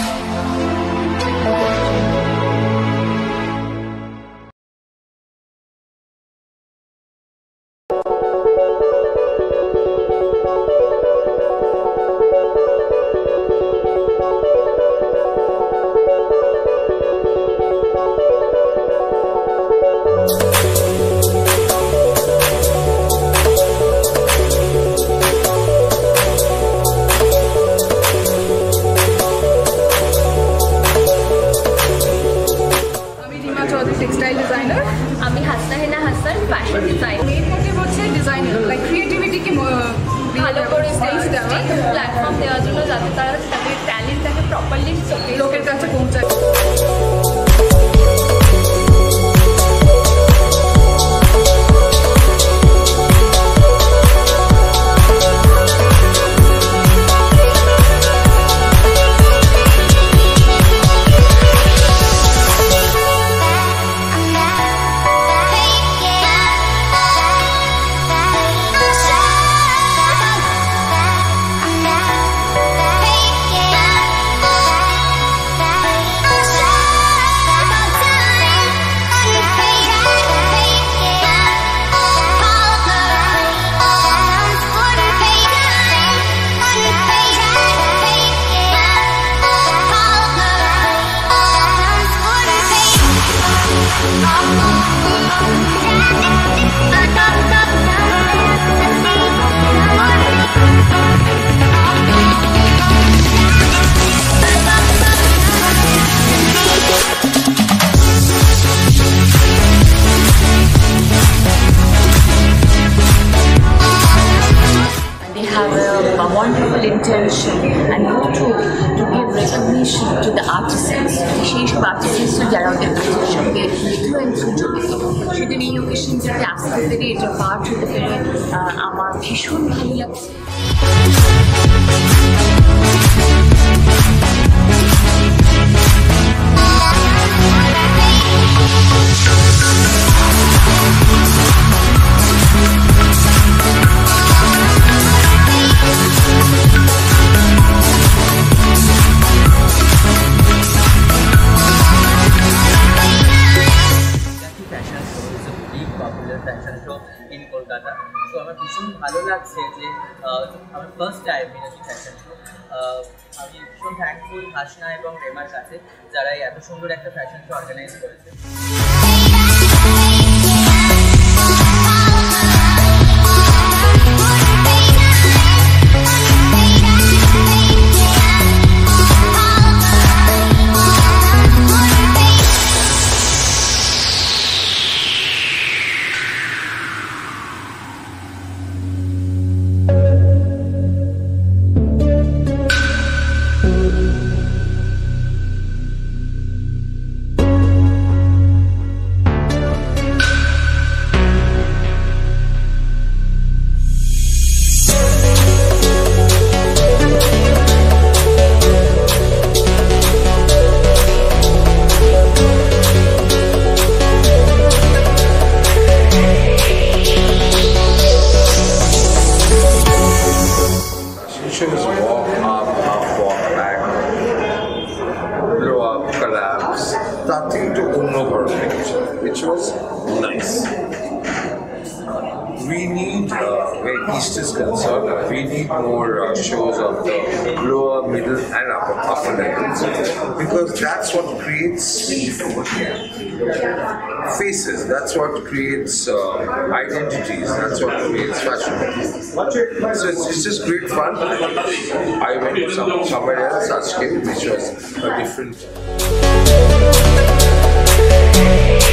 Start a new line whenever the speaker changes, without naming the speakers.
আমি
আমি Hasna Hena Hasan fashion design
main motive হচ্ছে ডিজাইনার লাইক ক্রিয়েটিভিটিকে
ভালো করে প্ল্যাটফর্ম দেওয়ার জন্য যাতে তারা তাদের ট্যালেন্টটাকে প্রপারলি
লোকের কাছে
a, a wonderful intention and hope to, to give recognition to the artisans, সেই সব আর্টিস্ট যারা ওদের কাজের সঙ্গে থ্রু অ্যান্ড থ্রু জড়িত সেদিন এই ওকেশনটাতে আসতে পেরে এটা পার্ট হতে পেরে আহ, আমার ভীষণ ভালো লাগছে
ভীষণ ভালো লাগছে যে আমার ফার্স্ট টাইম মিনাজি ফ্যাশন শো আমি ভীষণ থ্যাঙ্কফুল হাসনা এবং রেমার কাছে যারা এত সুন্দর একটা ফ্যাশন শো অর্গানাইজ করেছে।
starting to uncover things, which was nice. We need, uh, where East is concerned, we need more uh, shows of the lower, middle, and upper, upper levels because that's what creates faces, that's what creates uh, identities, that's what creates fashion. So it's, it's just great fun. I went to some, somewhere else, Ashkin, which was a different.
Thank